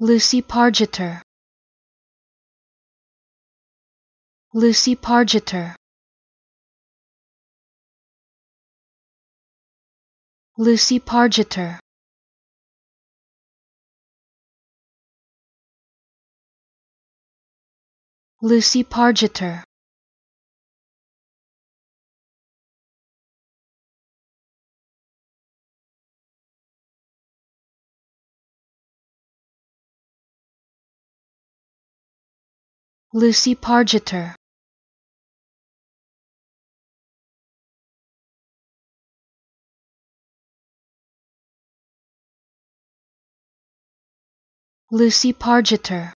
Lucy Pargeter. Lucy Pargeter. Lucy Pargeter. Lucy Pargeter Lucy Pargeter. Lucy Pargeter